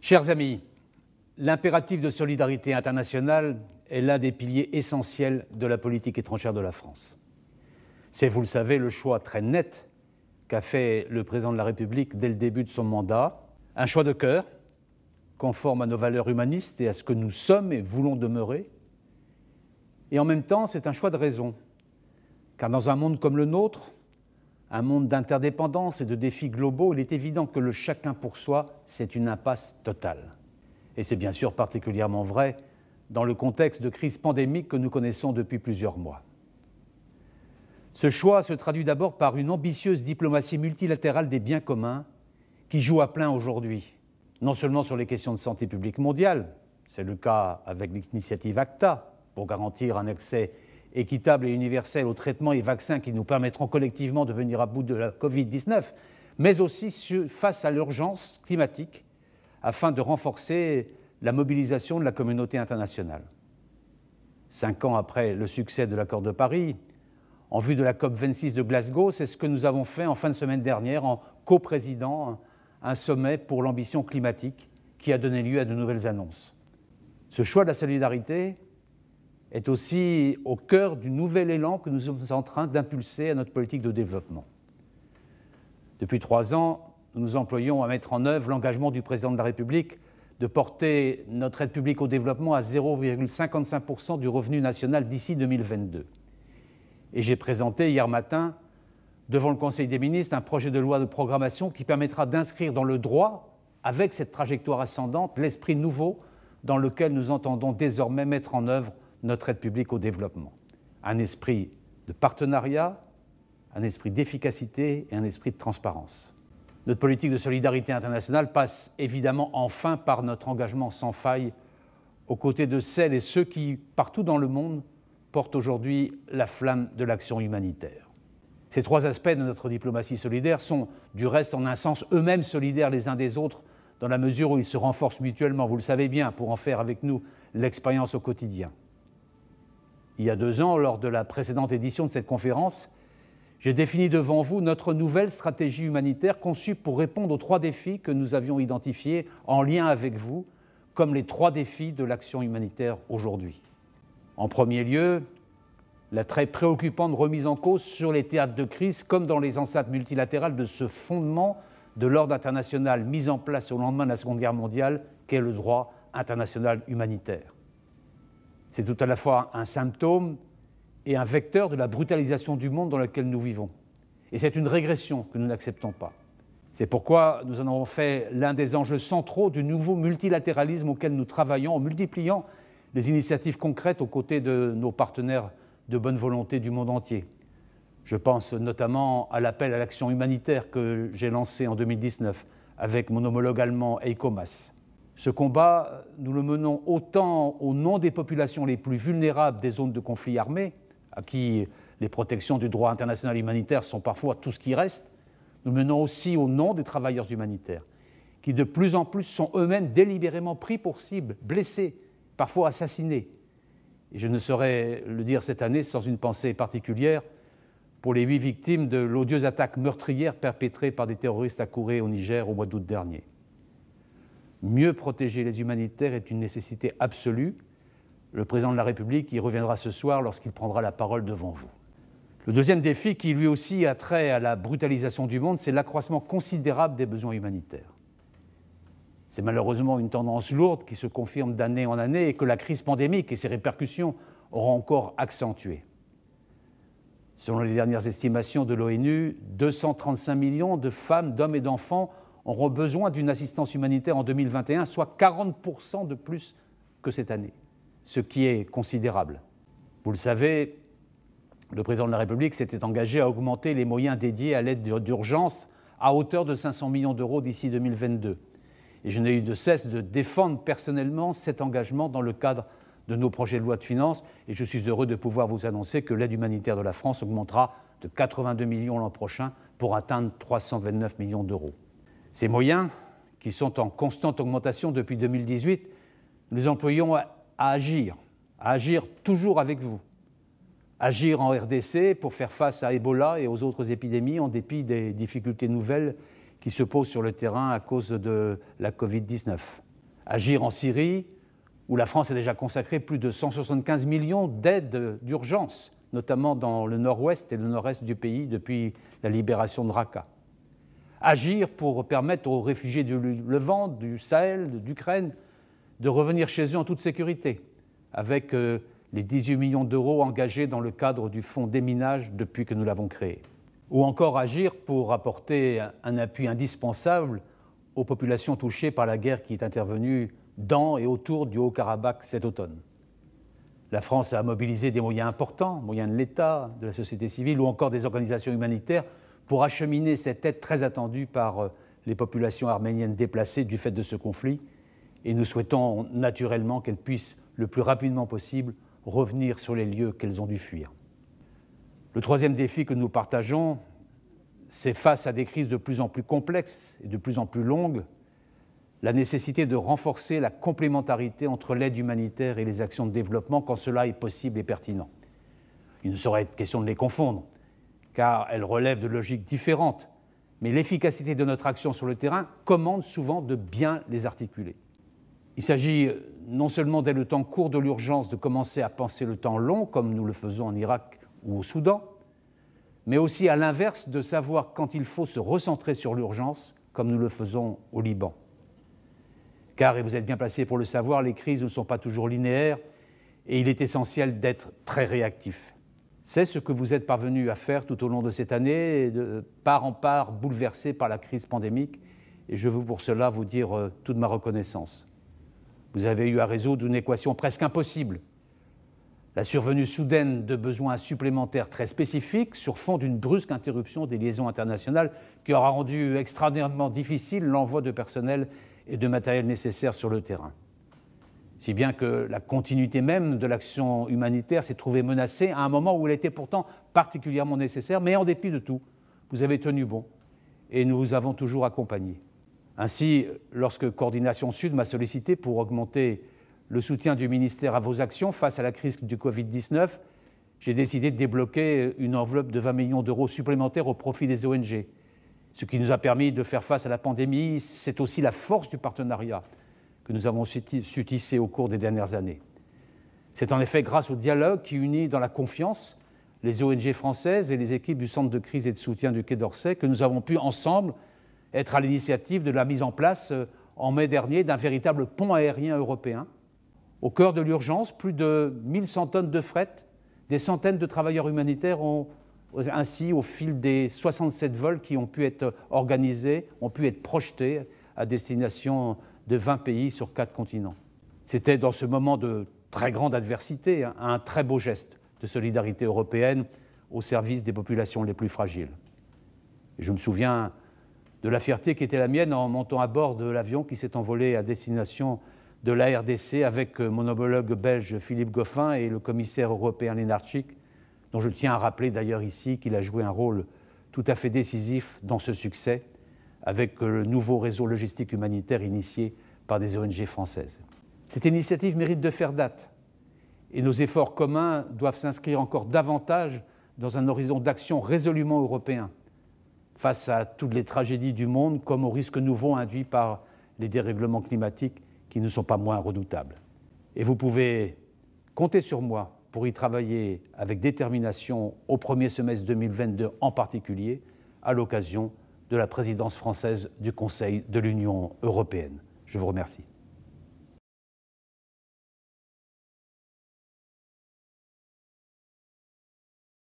Chers amis, l'impératif de solidarité internationale est l'un des piliers essentiels de la politique étrangère de la France. C'est, vous le savez, le choix très net qu'a fait le président de la République dès le début de son mandat, un choix de cœur, conforme à nos valeurs humanistes et à ce que nous sommes et voulons demeurer. Et en même temps, c'est un choix de raison, car dans un monde comme le nôtre, un monde d'interdépendance et de défis globaux, il est évident que le chacun pour soi, c'est une impasse totale. Et c'est bien sûr particulièrement vrai dans le contexte de crise pandémique que nous connaissons depuis plusieurs mois. Ce choix se traduit d'abord par une ambitieuse diplomatie multilatérale des biens communs qui joue à plein aujourd'hui, non seulement sur les questions de santé publique mondiale, c'est le cas avec l'initiative ACTA pour garantir un accès équitable et universel aux traitements et vaccins qui nous permettront collectivement de venir à bout de la Covid-19, mais aussi face à l'urgence climatique afin de renforcer la mobilisation de la communauté internationale. Cinq ans après le succès de l'accord de Paris, en vue de la COP26 de Glasgow, c'est ce que nous avons fait en fin de semaine dernière en coprésidant un sommet pour l'ambition climatique qui a donné lieu à de nouvelles annonces. Ce choix de la solidarité est aussi au cœur du nouvel élan que nous sommes en train d'impulser à notre politique de développement. Depuis trois ans, nous nous employons à mettre en œuvre l'engagement du président de la République de porter notre aide publique au développement à 0,55% du revenu national d'ici 2022. Et j'ai présenté hier matin devant le Conseil des ministres un projet de loi de programmation qui permettra d'inscrire dans le droit, avec cette trajectoire ascendante, l'esprit nouveau dans lequel nous entendons désormais mettre en œuvre notre aide publique au développement. Un esprit de partenariat, un esprit d'efficacité et un esprit de transparence. Notre politique de solidarité internationale passe évidemment enfin par notre engagement sans faille aux côtés de celles et ceux qui, partout dans le monde, portent aujourd'hui la flamme de l'action humanitaire. Ces trois aspects de notre diplomatie solidaire sont, du reste, en un sens, eux-mêmes solidaires les uns des autres, dans la mesure où ils se renforcent mutuellement, vous le savez bien, pour en faire avec nous l'expérience au quotidien. Il y a deux ans, lors de la précédente édition de cette conférence, j'ai défini devant vous notre nouvelle stratégie humanitaire conçue pour répondre aux trois défis que nous avions identifiés en lien avec vous comme les trois défis de l'action humanitaire aujourd'hui. En premier lieu, la très préoccupante remise en cause sur les théâtres de crise, comme dans les enceintes multilatérales, de ce fondement de l'ordre international mis en place au lendemain de la Seconde Guerre mondiale, qu'est le droit international humanitaire. C'est tout à la fois un symptôme et un vecteur de la brutalisation du monde dans lequel nous vivons. Et c'est une régression que nous n'acceptons pas. C'est pourquoi nous en avons fait l'un des enjeux centraux du nouveau multilatéralisme auquel nous travaillons en multipliant les initiatives concrètes aux côtés de nos partenaires de bonne volonté du monde entier. Je pense notamment à l'appel à l'action humanitaire que j'ai lancé en 2019 avec mon homologue allemand Eiko Maas. Ce combat, nous le menons autant au nom des populations les plus vulnérables des zones de conflit armé, à qui les protections du droit international humanitaire sont parfois tout ce qui reste, nous le menons aussi au nom des travailleurs humanitaires, qui de plus en plus sont eux-mêmes délibérément pris pour cible, blessés, parfois assassinés. Et je ne saurais le dire cette année sans une pensée particulière pour les huit victimes de l'odieuse attaque meurtrière perpétrée par des terroristes à Kouré au Niger au mois d'août dernier. Mieux protéger les humanitaires est une nécessité absolue. Le président de la République y reviendra ce soir lorsqu'il prendra la parole devant vous. Le deuxième défi, qui lui aussi a trait à la brutalisation du monde, c'est l'accroissement considérable des besoins humanitaires. C'est malheureusement une tendance lourde qui se confirme d'année en année et que la crise pandémique et ses répercussions auront encore accentué. Selon les dernières estimations de l'ONU, 235 millions de femmes, d'hommes et d'enfants auront besoin d'une assistance humanitaire en 2021, soit 40% de plus que cette année, ce qui est considérable. Vous le savez, le président de la République s'était engagé à augmenter les moyens dédiés à l'aide d'urgence à hauteur de 500 millions d'euros d'ici 2022. Et je n'ai eu de cesse de défendre personnellement cet engagement dans le cadre de nos projets de loi de finances. Et je suis heureux de pouvoir vous annoncer que l'aide humanitaire de la France augmentera de 82 millions l'an prochain pour atteindre 329 millions d'euros. Ces moyens, qui sont en constante augmentation depuis 2018, nous employons à, agir, à agir toujours avec vous. Agir en RDC pour faire face à Ebola et aux autres épidémies en dépit des difficultés nouvelles qui se posent sur le terrain à cause de la Covid-19. Agir en Syrie, où la France a déjà consacré plus de 175 millions d'aides d'urgence, notamment dans le nord-ouest et le nord-est du pays depuis la libération de Raqqa. Agir pour permettre aux réfugiés du Levant, du Sahel, d'Ukraine, de revenir chez eux en toute sécurité, avec euh, les 18 millions d'euros engagés dans le cadre du fonds déminage depuis que nous l'avons créé. Ou encore agir pour apporter un appui indispensable aux populations touchées par la guerre qui est intervenue dans et autour du Haut-Karabakh cet automne. La France a mobilisé des moyens importants, moyens de l'État, de la société civile ou encore des organisations humanitaires pour acheminer cette aide très attendue par euh, les populations arméniennes déplacées du fait de ce conflit. Et nous souhaitons naturellement qu'elles puissent le plus rapidement possible revenir sur les lieux qu'elles ont dû fuir. Le troisième défi que nous partageons, c'est face à des crises de plus en plus complexes et de plus en plus longues, la nécessité de renforcer la complémentarité entre l'aide humanitaire et les actions de développement quand cela est possible et pertinent. Il ne saurait être question de les confondre, car elles relèvent de logiques différentes, mais l'efficacité de notre action sur le terrain commande souvent de bien les articuler. Il s'agit non seulement dès le temps court de l'urgence de commencer à penser le temps long, comme nous le faisons en Irak ou au Soudan, mais aussi à l'inverse de savoir quand il faut se recentrer sur l'urgence, comme nous le faisons au Liban. Car, et vous êtes bien placé pour le savoir, les crises ne sont pas toujours linéaires et il est essentiel d'être très réactif. C'est ce que vous êtes parvenu à faire tout au long de cette année, de part en part bouleversé par la crise pandémique, et je veux pour cela vous dire euh, toute ma reconnaissance. Vous avez eu à résoudre une équation presque impossible. La survenue soudaine de besoins supplémentaires très spécifiques sur fond d'une brusque interruption des liaisons internationales qui aura rendu extraordinairement difficile l'envoi de personnel et de matériel nécessaire sur le terrain. Si bien que la continuité même de l'action humanitaire s'est trouvée menacée à un moment où elle était pourtant particulièrement nécessaire, mais en dépit de tout, vous avez tenu bon et nous vous avons toujours accompagnés. Ainsi, lorsque Coordination Sud m'a sollicité pour augmenter le soutien du ministère à vos actions face à la crise du Covid-19, j'ai décidé de débloquer une enveloppe de 20 millions d'euros supplémentaires au profit des ONG. Ce qui nous a permis de faire face à la pandémie, c'est aussi la force du partenariat que nous avons su tisser au cours des dernières années. C'est en effet grâce au dialogue qui unit dans la confiance les ONG françaises et les équipes du Centre de crise et de soutien du Quai d'Orsay que nous avons pu ensemble être à l'initiative de la mise en place euh, en mai dernier d'un véritable pont aérien européen. Au cœur de l'urgence, plus de 1100 tonnes de fret, des centaines de travailleurs humanitaires ont ainsi, au fil des 67 vols qui ont pu être organisés, ont pu être projetés à destination de 20 pays sur quatre continents. C'était dans ce moment de très grande adversité hein, un très beau geste de solidarité européenne au service des populations les plus fragiles. Je me souviens de la fierté qui était la mienne en montant à bord de l'avion qui s'est envolé à destination de la RDC avec euh, mon homologue belge Philippe Goffin et le commissaire européen Lenarchik, dont je tiens à rappeler d'ailleurs ici qu'il a joué un rôle tout à fait décisif dans ce succès avec euh, le nouveau réseau logistique humanitaire initié par des ONG françaises. Cette initiative mérite de faire date et nos efforts communs doivent s'inscrire encore davantage dans un horizon d'action résolument européen face à toutes les tragédies du monde comme aux risques nouveaux induits par les dérèglements climatiques qui ne sont pas moins redoutables. Et vous pouvez compter sur moi pour y travailler avec détermination au premier semestre 2022 en particulier, à l'occasion de la présidence française du Conseil de l'Union européenne. Je vous remercie.